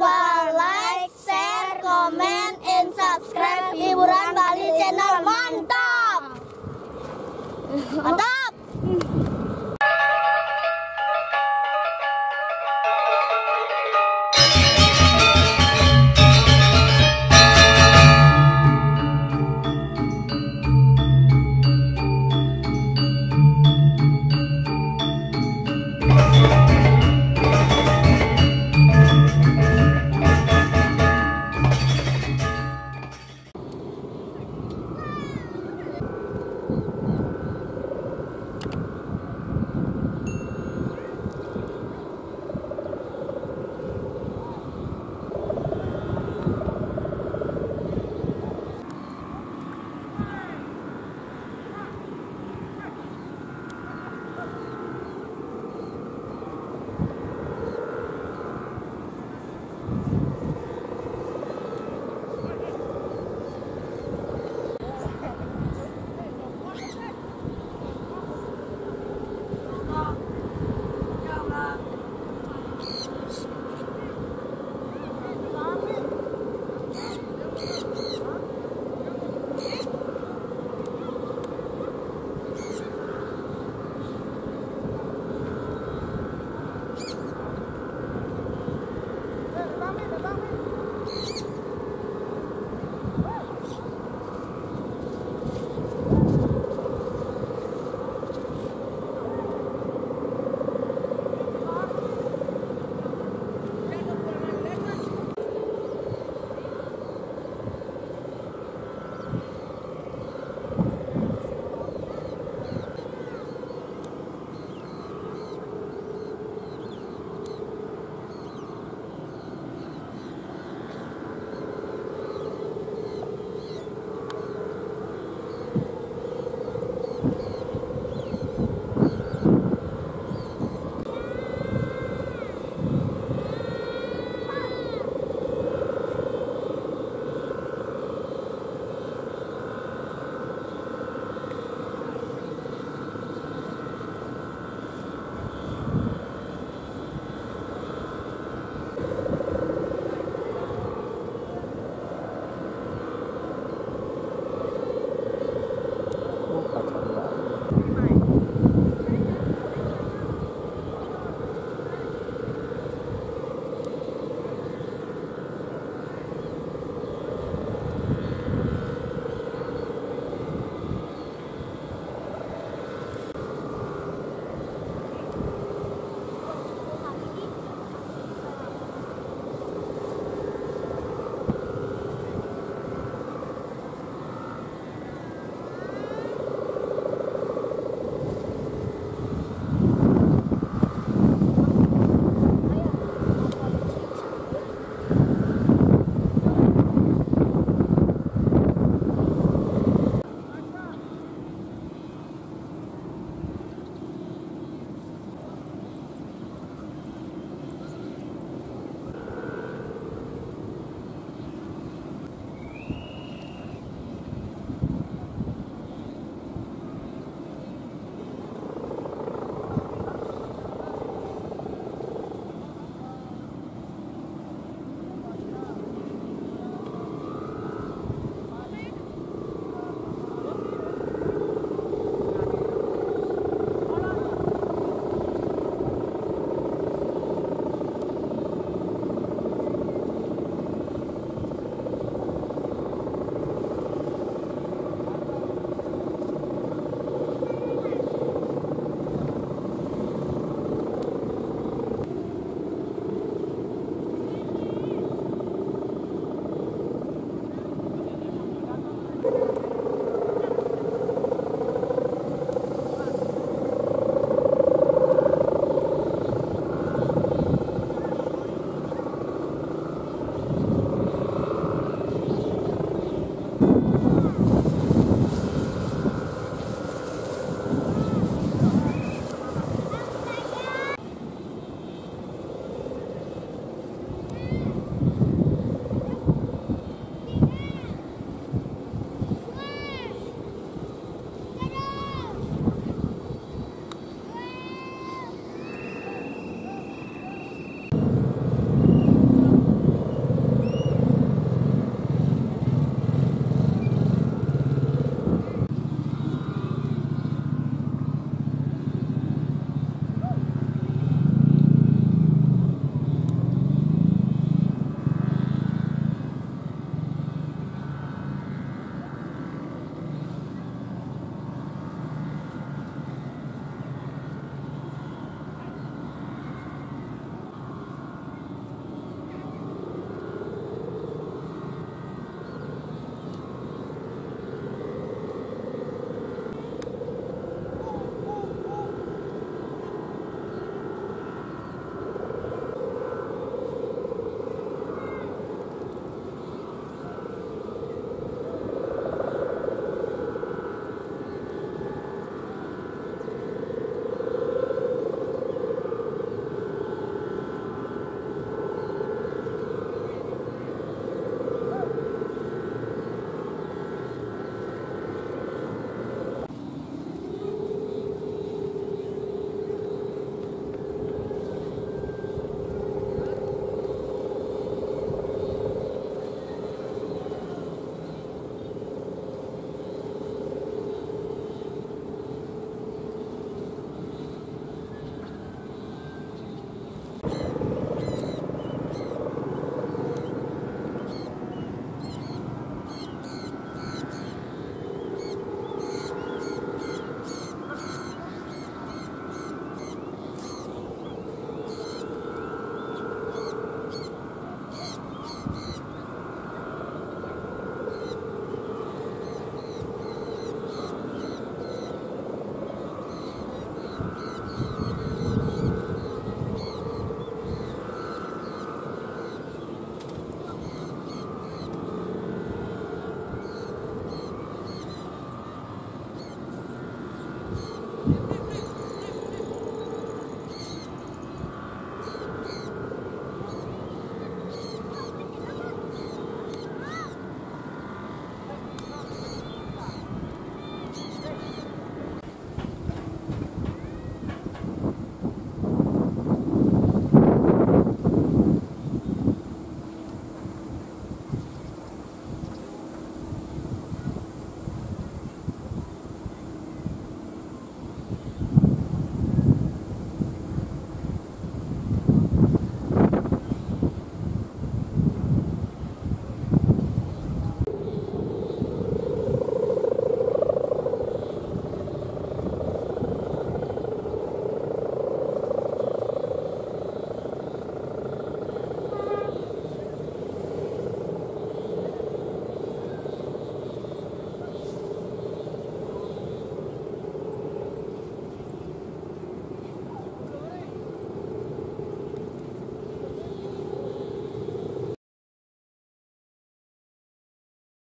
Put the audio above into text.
lupa like, share, comment, and subscribe hiburan Bali channel mantap. Mantap.